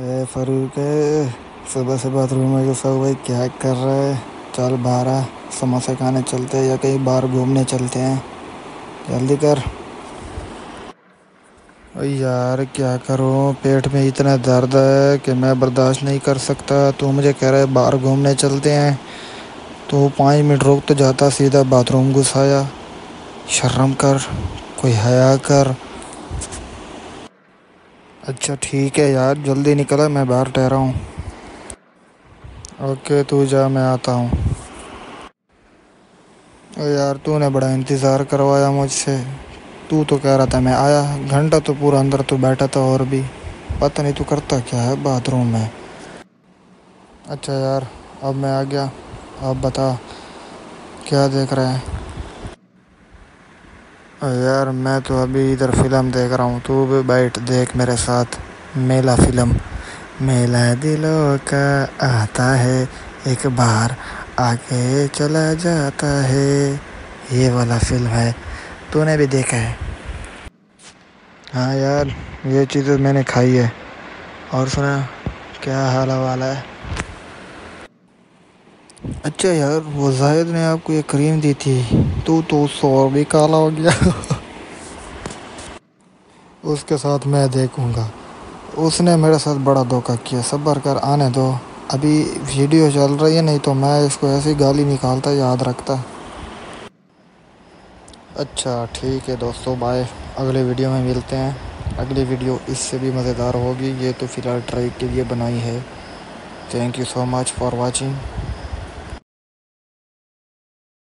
अरे फरूक सुबह से बाथरूम में घुसा हुआ क्या कर रहा है? चल बारह समोसे खाने चलते हैं या कहीं बाहर घूमने चलते हैं। जल्दी कर। यार, क्या करूँ? पेट में इतना दर्द है कि मैं बर्दाश्त नहीं कर सकता। तू मुझे कह रहा है बाहर घूमने चलते हैं। तो पाँच मिनट रुक तो जाता, सीधा बाथरूम घुसाया शर्म कर, कोई हया कर। अच्छा ठीक है यार, जल्दी निकला मैं बाहर ठहरा हूँ। ओके, तू जा, मैं आता हूँ। यार, तूने बड़ा इंतज़ार करवाया मुझसे। तू तो कह रहा था मैं आया, घंटा तो पूरा अंदर तो बैठा था और भी। पता नहीं तू करता क्या है बाथरूम में। अच्छा यार, अब मैं आ गया अब बता, क्या देख रहे हैं? यार, मैं तो अभी इधर फ़िल्म देख रहा हूँ, तू भी बैठ देख मेरे साथ। मेला फ़िल्म। मेला दिलों का आता है, एक बार आके चला जाता है। ये वाला फ़िल्म है, तूने भी देखा है? हाँ यार, ये चीज़ मैंने खाई है। और सुना, क्या हाल वाला है? अच्छा यार वो जाहिद ने आपको ये क्रीम दी थी, तू तो सौ भी काला हो गया। उसके साथ मैं देखूँगा। उसने मेरे साथ बड़ा धोखा किया, सब्र कर, आने दो। अभी वीडियो चल रही है, नहीं तो मैं इसको ऐसी गाली निकालता, याद रखता। अच्छा ठीक है दोस्तों बाय अगले वीडियो में मिलते हैं। अगली वीडियो इससे भी मज़ेदार होगी, ये तो फ़िलहाल ट्राई के लिए बनाई है। Thank you so much for watching